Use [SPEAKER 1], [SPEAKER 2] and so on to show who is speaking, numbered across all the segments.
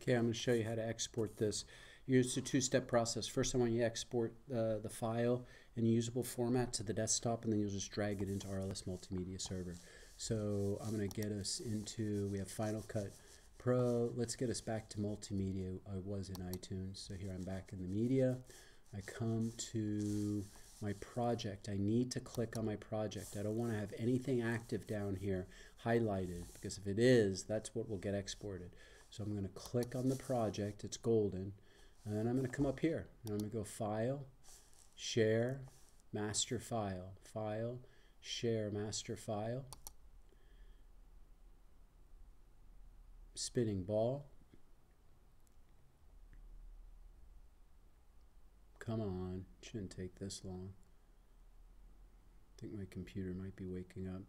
[SPEAKER 1] Okay, I'm going to show you how to export this. It's a two-step process. First, I want you to export uh, the file in usable format to the desktop, and then you'll just drag it into RLS Multimedia Server. So I'm going to get us into, we have Final Cut Pro. Let's get us back to multimedia. I was in iTunes, so here I'm back in the media. I come to my project. I need to click on my project. I don't want to have anything active down here highlighted because if it is, that's what will get exported. So I'm going to click on the project. It's golden. And then I'm going to come up here. And I'm going to go File, Share, Master File. File, Share, Master File. Spinning ball. Come on, shouldn't take this long. I think my computer might be waking up.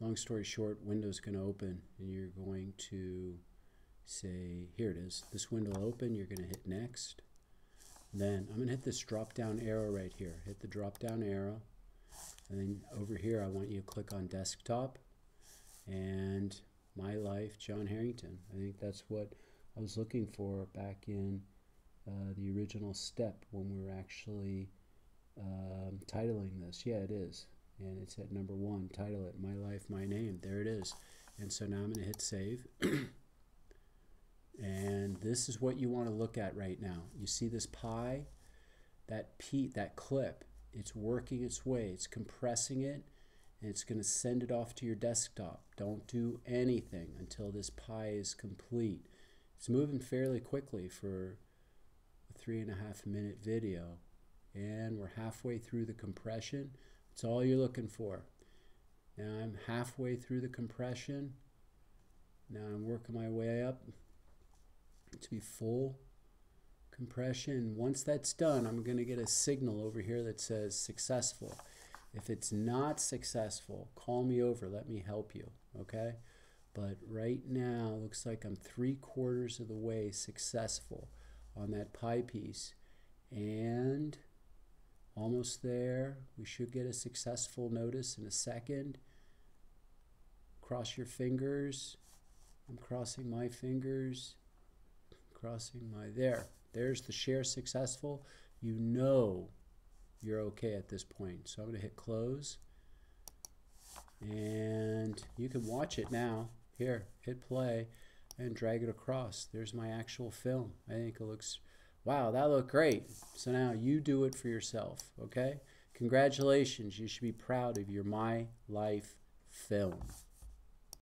[SPEAKER 1] Long story short, Windows going to open and you're going to say, here it is, this window will open, you're going to hit next. Then I'm going to hit this drop down arrow right here. Hit the drop down arrow. And then over here, I want you to click on desktop and my life, John Harrington. I think that's what I was looking for back in uh, the original step when we were actually um, titling this. Yeah, it is. And it's at number one. Title it My Life, My Name. There it is. And so now I'm going to hit save. and this is what you want to look at right now. You see this pie? That P, that clip, it's working its way. It's compressing it and it's going to send it off to your desktop. Don't do anything until this pie is complete. It's moving fairly quickly for a three and a half minute video. And we're halfway through the compression. That's all you're looking for. Now I'm halfway through the compression. Now I'm working my way up to be full compression. Once that's done, I'm going to get a signal over here that says successful. If it's not successful, call me over. Let me help you. Okay? But right now, looks like I'm three quarters of the way successful on that pie piece. And almost there. We should get a successful notice in a second. Cross your fingers. I'm crossing my fingers. Crossing my, there. There's the share successful. You know you're okay at this point. So I'm going to hit close. And you can watch it now. Here, hit play and drag it across. There's my actual film. I think it looks, wow, that looked great. So now you do it for yourself, okay? Congratulations. You should be proud of your My Life film.